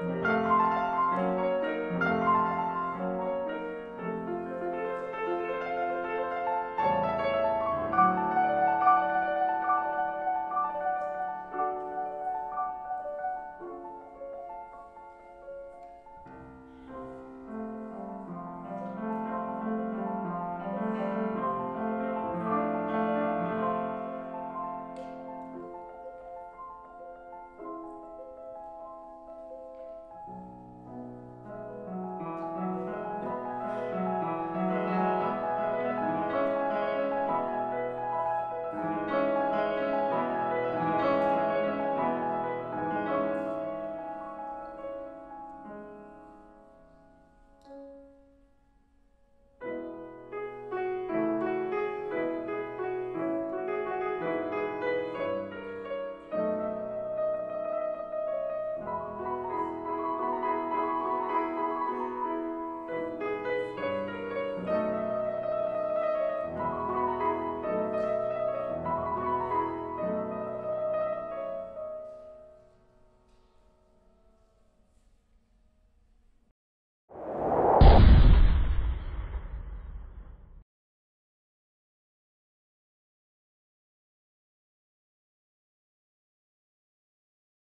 Música